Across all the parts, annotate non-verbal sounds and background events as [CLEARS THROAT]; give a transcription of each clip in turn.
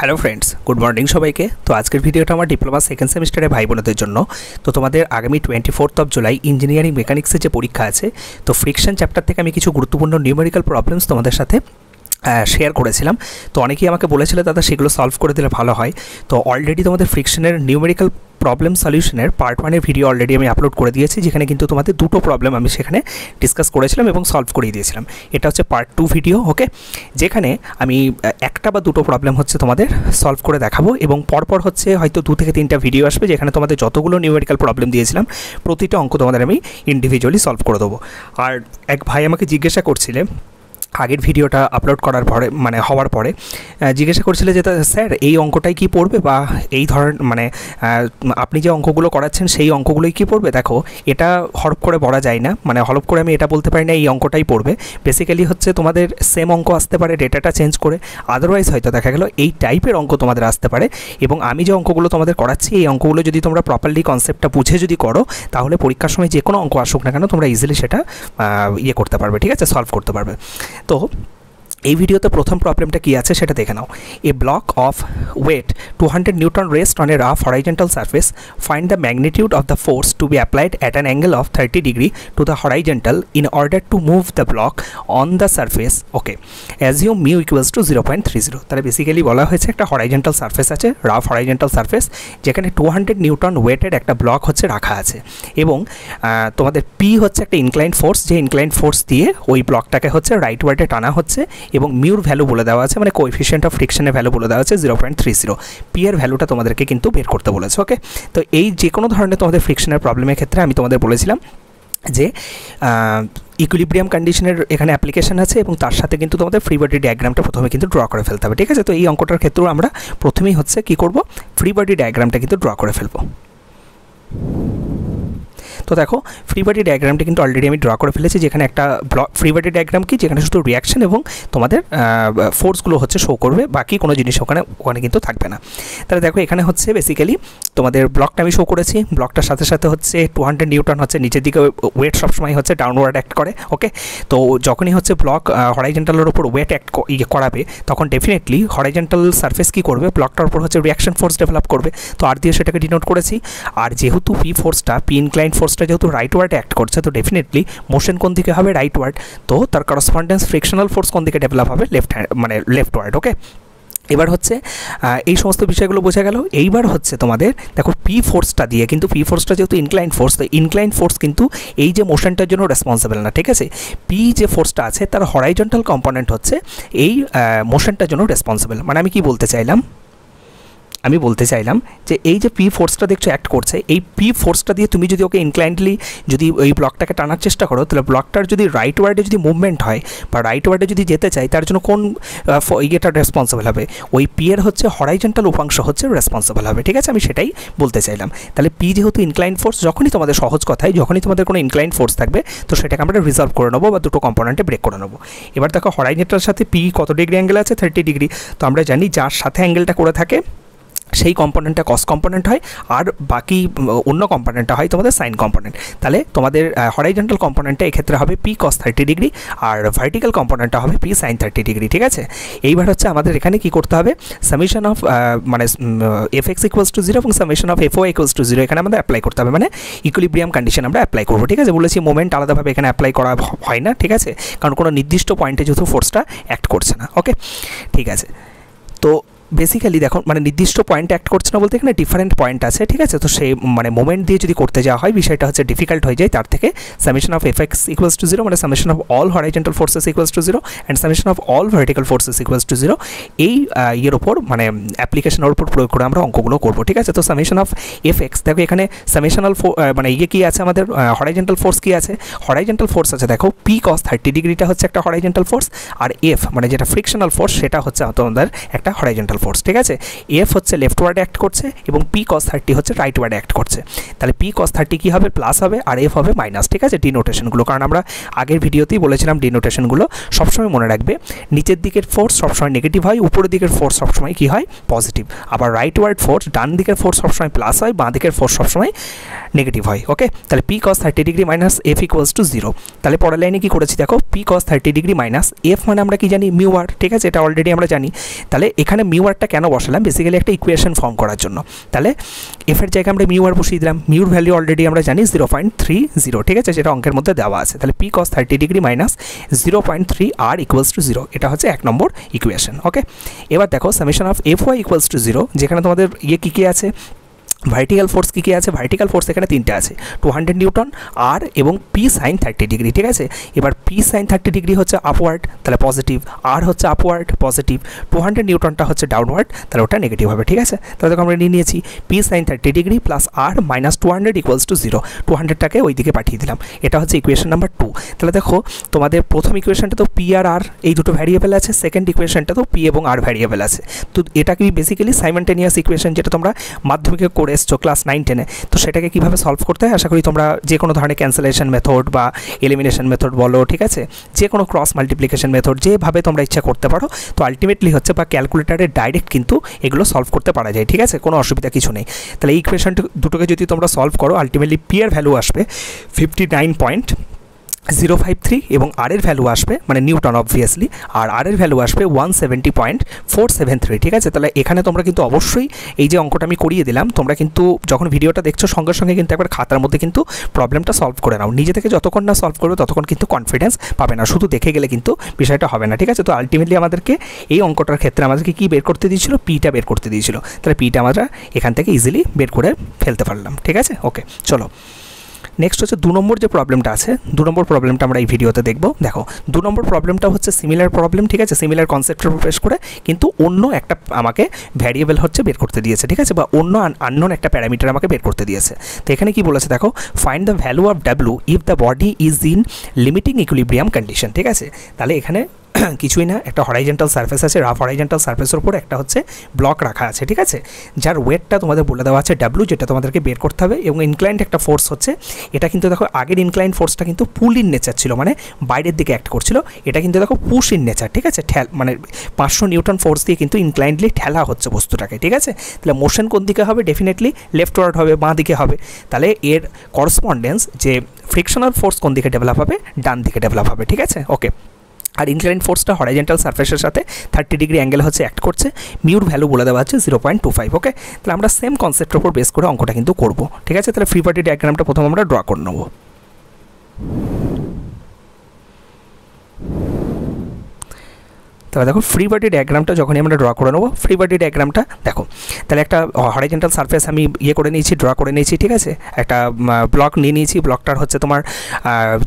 Hello friends, good morning সবাইকে। তো আজকের ভিডিওটা আমার ডিপ্লোমা সেকেন্ড সেমিস্টারে ভাই বোনদের জন্য। তো তোমাদের আগামী twenty fourth of July engineering মেকানিক্সের যে পরীক্ষা আছে, তো ফ্রিকশন চ্যাপ্টার থেকে আমি কিছু গুরুত্বপূর্ণ নিউমেরিক্যাল প্রবলেমস তোমাদের সাথে শেয়ার করেছিলাম। তো অনেকেই আমাকে বলেছিল, দাদা, সেগুলো সলভ করে দিলে ভালো হয়। তো অলরেডি তোমাদের ফ্রিকশনের নিউমেরিক্যাল প্রবলেম সলিউশনের পার্ট ওয়ানের ভিডিও অলরেডি আমি আপলোড করে দিয়েছি, যেখানে কিন্তু তোমাদের দুটো প্রবলেম আমি সেখানে ডিসকাস করেছিলাম এবং সলভ করিয়ে দিয়েছিলাম। এটা হচ্ছে পার্ট টু ভিডিও ওকে যেখানে আমি একটা বা দুটো প্রবলেম হচ্ছে তোমাদের সলভ করে দেখাবো এবং পরপর হচ্ছে হয়তো দু থেকে তিনটা ভিডিও আসবে, যেখানে তোমাদের যতগুলো নিউমেরিক্যাল প্রবলেম দিয়েছিলাম, প্রতিটা অঙ্ক তোমাদের আমি ইন্ডিভিজুয়ালি সলভ করে দেবো। আর এক ভাই আমাকে জিজ্ঞাসা করছিলে আগের ভিডিওটা আপলোড করার পরে মানে হওয়ার পরে জিজ্ঞাসা করছিল যে স্যার, এই অঙ্কটাই কি পড়বে? বা এই ধরনের মানে আপনি যে অঙ্কগুলো করাচ্ছেন, সেই অঙ্কগুলোই কি পড়বে? দেখো, এটা হরপ করে বলা যায় না। মানে হলপ করে আমি এটা বলতে পারি না, এই অঙ্কটাই পড়বে। বেসিক্যালি হচ্ছে তোমাদের সেম অঙ্ক আসতে পারে ডেটাটা চেঞ্জ করে। আদারওয়াইজ হয়তো দেখা গেল, এই টাইপের অঙ্ক তোমাদের আসতে পারে। এবং আমি যে অঙ্কগুলো তোমাদের করাচ্ছি, এই অঙ্কগুলো যদি তোমরা প্রপারলি কনসেপ্টটা বুঝে যদি করো, তাহলে পরীক্ষার সময় যে কোনো অঙ্ক আসুক না কেন, তোমরা ইজিলি সেটা ইয়ে করতে পারবে, ঠিক আছে? সলভ করতে পারবে। তো এই ভিডিওতে প্রথম প্রবলেমটা কী আছে সেটা দেখে নাও। A block of weight two hundred newton rest on a rough horizontal surface find the magnitude of the force to be applied at an angle of thirty degree to the horizontal in order to move the block on the surface okay as you mu equals to zero point three zero তাহলে basically বলা হয়েছে একটা horizontal surface আছে rough horizontal surface যেখানে two hundred Newton ওয়েটের একটা block হচ্ছে রাখা আছে। এবং তোমাদের পি হচ্ছে একটা ইনক্লাইন্ড ফোর্স যে ইনক্লাইন্ড ফোর্স দিয়ে ওই ব্লকটাকে হচ্ছে রাইট ওয়ার্ডে টানা হচ্ছে এবং মিউর ভ্যালু বলে দেওয়া আছে মানে কোএফিসিয়েন্ট অফ ফ্রিকশনের ভ্যালু বলে দেওয়া আছে zero point three zero P ভ্যালুটা তোমাদেরকে কিন্তু বের করতে বলেছে ওকে তো এই যে কোনো ধরনের তোমাদের ফ্রিকশনের প্রবলেমের ক্ষেত্রে আমি তোমাদের বলেছিলাম যে ইকুইলিব্রিয়াম কন্ডিশনের এখানে অ্যাপ্লিকেশন আছে এবং তার সাথে কিন্তু তোমাদের ফ্রি বডি ডায়াগ্রামটা প্রথমে কিন্তু ড্র করে ফেলতে হবে, ঠিক আছে? তো এই অঙ্কটার ক্ষেত্রেও আমরা প্রথমেই হচ্ছে কি করব? ফ্রি বডি ডায়াগ্রামটা কিন্তু ড্র করে ফেলব। তো দেখো ফ্রি বডি ডায়াগ্রামটি কিন্তু অলরেডি আমি ড্র করে ফেলেছি, যেখানে একটা ব্লক ফ্রি বডি ডায়াগ্রাম কি? যেখানে শুধু রিয়াকশন এবং তোমাদের ফোর্সগুলো হচ্ছে শো করবে, বাকি কোনো জিনিস ওখানে ওখানে কিন্তু থাকবে না। তাহলে দেখো, এখানে হচ্ছে বেসিক্যালি তোমাদের ব্লকটা আমি শো করেছি। ব্লকটার সাথে সাথে হচ্ছে টু হান্ড্রেড নিউটন হচ্ছে নিচের দিকে ওয়েট সবসময় হচ্ছে ডাউনওয়ার্ড অ্যাক্ট করে ওকে তো যখনই হচ্ছে ব্লক হরাইজেন্টালের ওপর ওয়েট অ্যাক্ট ইয়ে করাবে, তখন ডেফিনেটলি হরাইজেন্টাল সার্ফেস কী করবে? ব্লকটার উপর হচ্ছে রিয়াকশন ফোর্স ডেভেলপ করবে। তো আর দিয়ে সেটাকে ডিনোট করেছি। আর যেহেতু পি ফোর্সটা পি ইনক্লাইন ফোর্সটা যেহেতু রাইট ওয়ার্ডে অ্যাক্ট করছে, তো ডেফিনেটলি মোশন কোন দিকে হবে? রাইট ওয়ার্ড তো তার করসপন্ডেন্স ফ্রিকশনাল ফোর্স কোন দিকে ডেভেলপ হবে? লেফট হ্যান্ড মানে লেফট ওয়ার্ড ওকে এবার হচ্ছে এই সমস্ত বিষয়গুলো বোঝা গেল। এইবার হচ্ছে তোমাদের, দেখো পি ফোর্সটা দিয়ে, কিন্তু পি ফোর্সটা যেহেতু ইনক্লাইন ফোর্স তো ইনক্লাইন ফোর্স কিন্তু এই যে মোশনটার জন্য রেসপন্সিবল না, ঠিক আছে? পি যে ফোর্সটা আছে, তার হরাইজন্টাল কম্পোনেন্ট হচ্ছে এই মোশনটার জন্য রেসপন্সিবল মানে আমি কি বলতে চাইলাম? আমি বলতে চাইলাম যে এই যে পি ফোর্সটা দেখছ অ্যাক্ট করছে, এই পি ফোর্সটা দিয়ে তুমি যদি ওকে ইনক্লাইন্টলি যদি ওই ব্লকটাকে টানার চেষ্টা করো, তাহলে ব্লকটার যদি রাইট ওয়ার্ডে যদি মুভমেন্ট হয় বা রাইট ওয়ার্ডে যদি যেতে চাই তার জন্য কোন ইয়েটা রেসপন্সিবল হবে? ওই পি এর হচ্ছে হরাইজেন্টাল উপাংশ হচ্ছে রেসপন্সিবল হবে, ঠিক আছে? আমি সেটাই বলতে চাইলাম। তাহলে পি যেহেতু ইনক্লাইন ফোর্স যখনই তোমাদের সহজ কথায় যখনই তোমাদের কোনো ইনক্লাইন ফোর্স থাকবে, তো সেটাকে আমরা রিজলভ করে নেব বা দুটো কম্পোনেন্টে ব্রেক করে নেব। এবার দেখো হরাইজেন্টাল সাথে পি কত ডিগ্রি অ্যাঙ্গেল আছে? থার্টি ডিগ্রি তো আমরা জানি যার সাথে অ্যাঙ্গেলটা করে থাকে সেই কম্পোনেন্টটা কস কম্পোনেন্ট হয়, আর বাকি অন্য কম্পোনেন্টটা হয় তোমাদের সাইন কম্পোনেন্ট তাহলে তোমাদের হরাইজেন্টাল কম্পোনেন্টটা এক্ষেত্রে হবে পি কস থার্টি ডিগ্রি আর ভার্টিক্যাল কম্পোনেন্টটা হবে পি সাইন থার্টি ডিগ্রি ঠিক আছে? এইবার হচ্ছে আমাদের এখানে কি করতে হবে? সামেশন অফ মানে F X equals to zero এবং summation of F O equals to zero এখানে আমাদের অ্যাপ্লাই করতে হবে। মানে ইকুইলিব্রিয়াম কন্ডিশন আমরা অ্যাপ্লাই করব, ঠিক আছে? বলেছি মোমেন্ট আলাদাভাবে এখানে অ্যাপ্লাই করা হয় না, ঠিক আছে? কারণ কোনো নির্দিষ্ট পয়েন্টে যেহেতু ফোর্সটা অ্যাক্ট করছে না ওকে ঠিক আছে। তো বেসিক্যালি দেখো মানে নির্দিষ্ট পয়েন্ট অ্যাক্ট করছে না বলতে এখানে ডিফারেন্ট পয়েন্ট আছে, ঠিক আছে? তো সেই মানে মোমেন্ট দিয়ে যদি করতে যাওয়া হয়, বিষয়টা হচ্ছে ডিফিকাল্ট হয়ে যায়, তার থেকে summation of F X equals to zero মানে summation of all horizontal forces equals to zero and summation of all vertical forces equals to zero এই ইয়ের ওপর মানে অ্যাপ্লিকেশনের ওপর প্রয়োগ করে আমরা অঙ্কগুলো করব, ঠিক আছে? তো সামেশন অফ এফ এক্স দেখো এখানে সামেশনাল মানে ইয়ে কী আছে আমাদের? হরাইজেন্টাল ফোর্স কী আছে? হরাইজেন্টাল ফোর্স আছে, দেখো পি কস থার্টি ডিগ্রিটা হচ্ছে একটা হরাইজেন্টাল ফোর্স আর এফ মানে যেটা ফ্রিকশনাল ফোর্স সেটা হচ্ছে তোমাদের একটা হরাইজেন্টাল ফোর্স ঠিক আছে? এফ হচ্ছে লেফট ওয়ার্ডে অ্যাক্ট করছে এবং পি কস থার্টি হচ্ছে রাইট ওয়ার্ডে অ্যাক্ট করছে। তাহলে পি কস থার্টি কী হবে? প্লাস হবে আর এফ হবে মাইনাস ঠিক আছে? ডিনোটেশনগুলো কারণ আমরা আগের ভিডিওতেই বলেছিলাম ডিনোটেশনগুলো সবসময় মনে রাখবে। নিচের দিকের ফোর্স সবসময় নেগেটিভ হয়, উপরের দিকের ফোর্স সবসময় কী হয়? পজিটিভ আবার রাইট ওয়ার্ড ফোর্স ডান দিকের ফোর্স সবসময় প্লাস হয়, বাঁ দিকের ফোর্স সবসময় নেগেটিভ হয় ওকে তাহলে P cos thirty degree minus F equals to zero তাহলে পরের লাইনে কী করেছি দেখো? P cos thirty degree minus F মানে আমরা কি জানি? মিউ আর ঠিক আছে? এটা অলরেডি আমরা জানি। তাহলে এখানে মিউ আরটা কেন বসালাম? বেসিক্যালি একটা ইকুয়েশন ফর্ম করার জন্য। তাহলে এফের জায়গায় আমরা মিউ আর বসিয়ে দিলাম। মিউর ভ্যালু অলরেডি আমরা জানি জিরো পয়েন্ট থ্রি জিরো ঠিক আছে? যেটা অঙ্কের মধ্যে দেওয়া আছে। তাহলে P cos thirty degree minus zero point three R equals to zero এটা হচ্ছে এক নম্বর ইকুয়েশন ওকে এবার দেখো summation of F Y equals to zero যেখানে তোমাদের ইয়ে কী কী আছে? ভার্টিক্যাল ফোর্স কী কী আছে? ভার্টিক্যাল ফোর্স এখানে তিনটে আছে। টু হান্ড্রেড নিউটন আর এবং পি সাইন থার্টি ডিগ্রি ঠিক আছে? এবার পি সাইন থার্টি ডিগ্রি হচ্ছে আপওয়ার্ড তাহলে পজিটিভ আর হচ্ছে আপওয়ার্ড পজিটিভ টু হান্ড্রেড নিউটনটা হচ্ছে ডাউনওয়ার্ড তাহলে ওটা নেগেটিভ হবে, ঠিক আছে? তাহলে আমরা নিয়ে নিয়েছি। P sine thirty degree plus R minus two hundred equals to zero two হান্ড্রেডটাকে ওই দিকে পাঠিয়ে দিলাম। এটা হচ্ছে ইকুয়েশন নাম্বার টু তাহলে দেখো, তোমাদের প্রথম ইকুয়েশনটা তো পি আর আর এই দুটো ভ্যারিয়েবল আছে। সেকেন্ড ইকুয়েশনটা তো পি এবং আর ভ্যারিয়েবল আছে। তো এটা কি বেসিক্যালি সাইমেন্টেনিয়াস ইকুয়েশন যেটা তোমরা মাধ্যমিকে করে এসছো ক্লাস নাইন টেনে, তো সেটাকে কীভাবে সলভ করতে হয়? আশা করি তোমরা যে কোনো ধরনের ক্যান্সেলেশন মেথড বা এলিমিনেশন মেথড বলো, ঠিক আছে? যে কোনো ক্রস মাল্টিপ্লিকেশন মেথড যেভাবে তোমরা ইচ্ছা করতে পারো, তো আলটিমেটলি হচ্ছে বা ক্যালকুলেটারে ডাইরেক্ট কিন্তু এগুলো সলভ করতে পারা যায়, ঠিক আছে? কোনো অসুবিধা কিছু নেই। তাহলে এই ইকুয়েশন দুটোকে যদি তোমরা সলভ করো আলটিমেটলি পিয়ার ভ্যালু আসবে fifty nine point zero five three এবং আর এর ভ্যালু আসবে মানে নিউটন অবভিয়াসলি আর আর এর ভ্যালু আসবে one seventy point four seven three, ঠিক আছে? তাহলে এখানে তোমরা কিন্তু অবশ্যই এই যে অঙ্কটা আমি করিয়ে দিলাম, তোমরা কিন্তু যখন ভিডিওটা দেখছ, সঙ্গে সঙ্গে কিন্তু একবার খাতার মধ্যে কিন্তু প্রবলেমটা সলভ করে নাও। নিজে থেকে যতক্ষণ না সলভ করবে, ততক্ষণ কিন্তু কনফিডেন্স পাবে না। শুধু দেখে গেলে কিন্তু বিষয়টা হবে না, ঠিক আছে? তো আলটিমেটলি আমাদেরকে এই অঙ্কটার ক্ষেত্রে আমাদেরকে কী বের করতে দিয়েছিল? পিটা বের করতে দিয়েছিল। তাহলে পিটা আমরা এখান থেকে ইজিলি বের করে ফেলতে পারলাম, ঠিক আছে? ওকে চলো। নেক্সট হচ্ছে দু নম্বর যে প্রবলেমটা আছে, দু নম্বর প্রবলেমটা আমরা এই ভিডিওতে দেখব। দেখো, দু নম্বর প্রবলেমটা হচ্ছে সিমিলার প্রবলেম ঠিক আছে? সিমিলার কনসেপ্টের উপর বেশ করে কিন্তু অন্য একটা আমাকে ভ্যারিয়েবল হচ্ছে বের করতে দিয়েছে, ঠিক আছে? বা অন্য আননোন একটা প্যারামিটার আমাকে বের করতে দিয়েছে। তো এখানে কি বলেছে দেখো find the value of W if the body is in limiting equilibrium condition ঠিক আছে? তাহলে এখানে [CLEARS THROAT] কিছুই না, একটা হরাইজেন্টাল সার্ফেস আছে রাফ হরাইজেন্টাল সার্ফেসের উপর একটা হচ্ছে ব্লক রাখা আছে, ঠিক আছে? যার ওয়েটটা তোমাদের বলে দেওয়া আছে ডাব্লু যেটা তোমাদেরকে বের করতে হবে, এবং ইনক্লাইন্ড একটা ফোর্স হচ্ছে, এটা কিন্তু দেখো আগের ইনক্লাইন্ড ফোর্সটা কিন্তু পুল ইন নেচার ছিল মানে বাইরের দিকে অ্যাক্ট করছিল, এটা কিন্তু দেখো পুশ ইন নেচার ঠিক আছে? ঠেল মানে পাঁচশো নিউটন ফোর্স দিয়ে কিন্তু ইনক্লাইন্ডলি ঠেলা হচ্ছে বস্তুটাকে, ঠিক আছে? তাহলে মোশন কোন দিকে হবে? ডেফিনেটলি লেফট ওয়ার্ড হবে, বাঁ দিকে হবে। তাহলে এর করসপন্ডেন্স যে ফ্রিকশনাল ফোর্স কোন দিকে ডেভেলপ হবে? ডান দিকে ডেভেলপ হবে, ঠিক আছে? ওকে আর ইনক্লাইন ফোর্সটা হরাইজেন্টাল সার্ফেসের সাথে থার্টি ডিগ্রি অ্যাঙ্গেল হচ্ছে অ্যাক্ট করছে। মিউর ভ্যালু বলে দেওয়া হচ্ছে zero point two five okay তাহলে আমরা সেম কনসেপ্টের উপর বেস করে অঙ্কটা কিন্তু করব, ঠিক আছে? তাহলে ফ্রি পার্টি ডায়াগ্রামটা প্রথম আমরা ড্র করে নেব। তাহলে দেখো ফ্রি বডি ডায়াগ্রামটা যখনই আমরা ড্র করে নেব ফ্রি বডি ডায়াগ্রামটা দেখো। তাহলে একটা হরাইজেন্টাল সারফেস আমি ইয়ে করে নিয়েছি ড্র করে নিয়েছি, ঠিক আছে? একটা ব্লক নিয়ে নিয়েছি ব্লকটার হচ্ছে তোমার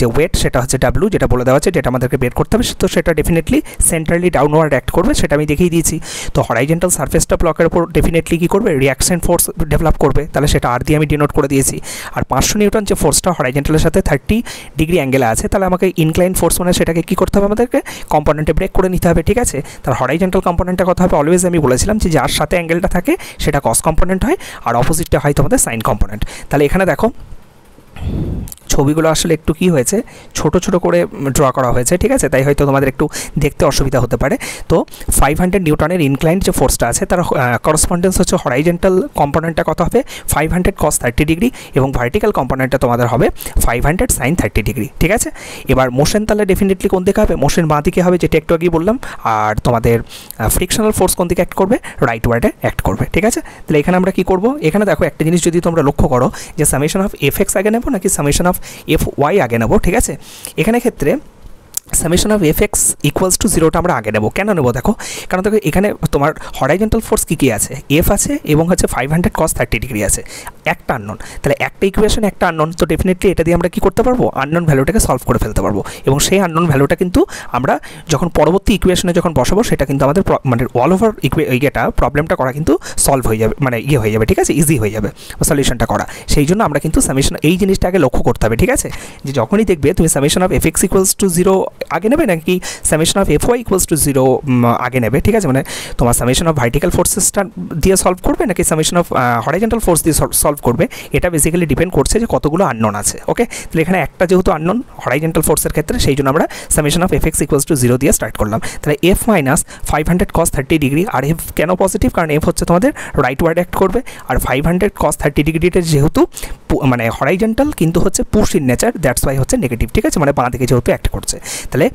যে ওয়েট সেটা হচ্ছে ডাব্লু যেটা বলে দেওয়া আছে, যেটা আমাদেরকে বের করতে হবে তো সেটা ডেফিনেটলি সেন্ট্রালি ডাউনওয়ার্ড অ্যাক্ট করবে, সেটা আমি দেখিয়ে দিয়েছি। তো হরাইজেন্টাল সারফেসটা ব্লকের উপর ডেফিনেটলি কী করবে? রিয়াকশন ফোর্স ডেভেলপ করবে। তাহলে সেটা আর দিয়ে আমি ডিনোট করে দিয়েছি। আর পাঁচশো নিউটন যে ফোর্সটা হরাইজেন্টালের সাথে থার্টি ডিগ্রি অ্যাঙ্গেলে আছে, তাহলে আমাকে ইনক্লাইন ফোর্স মানে সেটাকে কী করতে হবে আমাদেরকে? কম্পোনেন্টে ব্রেক করে নিতে হবে, ঠিক ঠিক আছে? তার হরাইজেন্টাল কম্পোনেন্টের কথা হবে অলওয়েজ আমি বলেছিলাম যে যার সাথে অ্যাঙ্গেলটা থাকে, সেটা কস কম্পোনেন্ট হয়, আর অপোজিটটা হয় তোমাদের সাইন কম্পোনেন্ট তাহলে এখানে দেখো ছবিগুলো আসলে একটু কি হয়েছে, ছোট ছোট করে ড্র করা হয়েছে, ঠিক আছে? তাই হয়তো তোমাদের একটু দেখতে অসুবিধা হতে পারে। তো ফাইভ হান্ড্রেড নিউটনের ইনক্লাইন্ড যে ফোর্সটা আছে, তার করসপন্ডেন্স হচ্ছে হরাইজেন্টাল কম্পোনেন্টটা কত হবে? Five hundred cos thirty degree এবং ভার্টিক্যাল কম্পোনেন্টটা তোমাদের হবে five hundred sine thirty degree ঠিক আছে? এবার মোশন তাহলে ডেফিনেটলি কোন দিকে হবে? মোশন বাঁ দিকে হবে, যেটা একটু আগেই বললাম, আর তোমাদের ফ্রিকশনাল ফোর্স কোন দিকে অ্যাক্ট করবে? রাইট ওয়ার্ডে অ্যাক্ট করবে, ঠিক আছে? তাহলে এখানে আমরা কি করব? এখানে দেখো একটা জিনিস যদি তোমরা লক্ষ্য করো, যে সামেশন অফ এফ এক্স আগে নেব নাকি সামেশন অফ এফ ওয়াই আগে নেব, ঠিক আছে? এখানে ক্ষেত্রে summation of F X equals to জিরোটা আমরা আগে নেব। কেন নেব দেখো? কারণ দেখো, এখানে তোমার হরাইজেন্টাল ফোর্স কী কী আছে? এফ আছে এবং হচ্ছে five hundred cos thirty degree আছে। একটা আননন তাহলে একটা ইকুয়েশন একটা আননন তো ডেফিনেটলি এটা দিয়ে আমরা কী করতে পারব? আননন ভ্যালুটাকে সলভ করে ফেলতে পারব। এবং সেই আননন ভ্যালুটা কিন্তু আমরা যখন পরবর্তী ইকুয়েশনে যখন বসাবো, সেটা কিন্তু আমাদের মানে অল ওভার ইয়েটা প্রবলেমটা করা কিন্তু সলভ হয়ে যাবে মানে ইয়ে হয়ে যাবে, ঠিক আছে? ইজি হয়ে যাবে সলিউশনটা করা। সেই জন্য আমরা কিন্তু সামেশন এই জিনিসটা আগে লক্ষ্য করতে হবে, ঠিক আছে? যে যখনই দেখবে তুমি summation of F X equals to zero আগে নেবে, নাকি summation of F Y equals to zero আগে নেবে, ঠিক আছে? মানে তোমার সামেশন অফ ভার্টিক্যাল ফোর্সেসটা দিয়ে সলভ করবে, নাকি সামেশন অফ হরাইজেন্টাল ফোর্স দিয়ে সলভ সলভ করবে, এটা বেসিক্যালি ডিপেন্ড করছে যে কতগুলো আননোন আছে ওকে তাহলে এখানে একটা যেহেতু আননোন হরাইজেন্টাল ফোর্সের ক্ষেত্রে সেই জন্য আমরা summation of F X equals to zero দিয়ে স্টার্ট করলাম। তাহলে F minus five hundred cos thirty degree আর এফ কেন পজিটিভ কারণ এফ হচ্ছে তোমাদের রাইট ওয়ার্ড অ্যাক্ট করবে, আর ফাইভ হান্ড্রেড কস থার্টি ডিগ্রিটা যেহেতু মানে হরাইজেন্টাল কিন্তু হচ্ছে push in nature that's why হচ্ছে নেগেটিভ ঠিক আছে? মানে বাঁ দিকে যেহেতু অ্যাক্ট করছে। তাহলে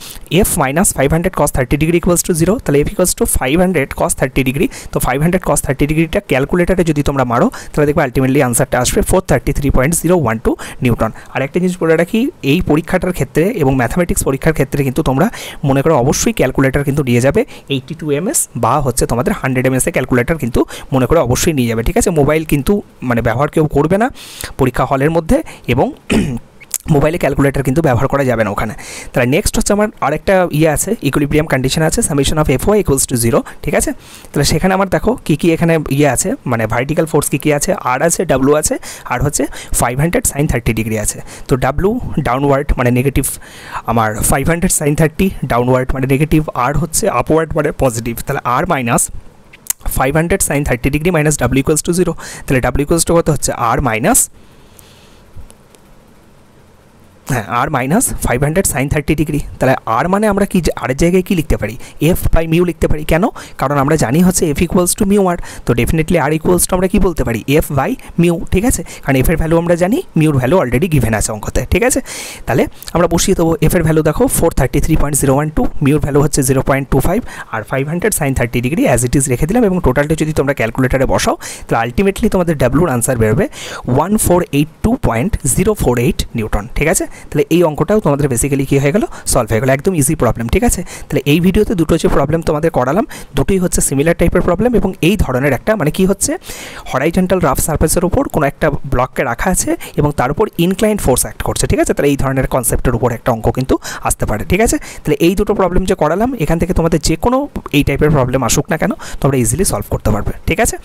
F minus five hundred cos thirty degree equals to zero তাহলে F equals to five hundred cos thirty degree তো ফাইভ হান্ড্রেড কস থার্টি ডিগ্রিটা ক্যালকুলেটারে যদি তোমরা মারো, তাহলে দেখবে আলটিমেটলি আনসারটা আসবে four thirty three point zero one two newton. আর একটা জিনিস বলে রাখি, এই পরীক্ষাটার ক্ষেত্রে এবং ম্যাথামেটিক্স পরীক্ষার ক্ষেত্রে কিন্তু তোমরা মনে করো অবশ্যই ক্যালকুলেটার কিন্তু নিয়ে যাবে এইটি টু এম এস বা হচ্ছে তোমাদের হান্ড্রেড এমএস এ ক্যালকুলেটার কিন্তু মনে করো অবশ্যই নিয়ে যাবে, ঠিক আছে? মোবাইল কিন্তু মানে ব্যবহার কেউ করবে না পরীক্ষা হলের মধ্যে এবং মোবাইলে ক্যালকুলেটার কিন্তু ব্যবহার করা যাবে না ওখানে। তাহলে নেক্সট হচ্ছে আমার আরেকটা ইয়ে আছে ইকুইলিব্রিয়াম কন্ডিশন আছে summation of F Y equals to zero ঠিক আছে? তাহলে সেখানে আমার দেখো কী কী এখানে ইয়ে আছে মানে ভার্টিক্যাল ফোর্স কী কী আছে আর আছে ডাব্লু আছে, আর হচ্ছে five hundred sine thirty degree আছে। তো ডাব্লু ডাউনওয়ার্ড মানে নেগেটিভ আমার five hundred sine thirty downward মানে নেগেটিভ আর হচ্ছে আপওয়ার্ড মানে পজিটিভ তাহলে R minus five hundred sine thirty degree minus W equals to zero তাহলে ডাব্লু ইকুয়ালস টু কত হচ্ছে? আর মাইনাস হ্যাঁ R minus five hundred sine thirty degree তাহলে R মানে আমরা কি আরের জায়গায় কী লিখতে পারি? এফ বাই মিউ লিখতে পারি। কেন? কারণ আমরা জানি হচ্ছে F equals to mu R তো ডেফিনেটলি আর ইকুয়ালস টু আমরা কী বলতে পারি? এফ বাই মিউ ঠিক আছে? কারণ এফের ভ্যালু আমরা জানি মিউর ভ্যালু অলরেডি গিভেন আছে অঙ্কতে, ঠিক আছে? তাহলে আমরা বসিয়ে দেবো এফের ভ্যালু দেখো four thirty three point zero one two Muir value হচ্ছে zero point two five R five hundred sine thirty degree as it is রেখে দিলাম এবং টোটালটা যদি তোমরা ক্যালকুলেটারে বসাও, তাহলে আলটিমেটলি তোমাদের ডাব্লুর আনসার বেরোবে one four eight two point zero four eight newton ঠিক আছে? তাহলে এই অঙ্কটাও তোমাদের বেসিক্যালি কী হয়ে গেল? সলভ হয়ে গেলো। একদম ইজি প্রবলেম ঠিক আছে? তাহলে এই ভিডিওতে দুটো যে প্রবলেম তোমাদের করালাম, দুটোই হচ্ছে সিমিলার টাইপের প্রবলেম এবং এই ধরনের একটা মানে কি হচ্ছে? হরাইজেন্টাল রাফ সার্ফেসের উপর কোনো একটা ব্লককে রাখা আছে এবং তার উপর ইনক্লাইন্ড ফোর্স অ্যাক্ট করছে, ঠিক আছে? তাহলে এই ধরনের কনসেপ্টের উপর একটা অঙ্ক কিন্তু আসতে পারে, ঠিক আছে? তাহলে এই দুটো প্রবলেম যে করালাম, এখান থেকে তোমাদের যে কোনো এই টাইপের প্রবলেম আসুক না কেন, তোমরা ইজিলি সলভ করতে পারবে, ঠিক আছে?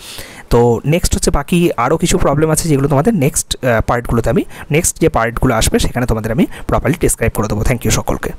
তো নেক্সট হচ্ছে বাকি আরও কিছু প্রবলেম আছে যেগুলো তোমাদের নেক্সট পার্টগুলোতে আমি নেক্সট যে পার্টগুলো আসবে সেখানে তোমাদের আমি প্রপারলি ডিসক্রাইব করে দেবো। থ্যাংক ইউ সকলকে।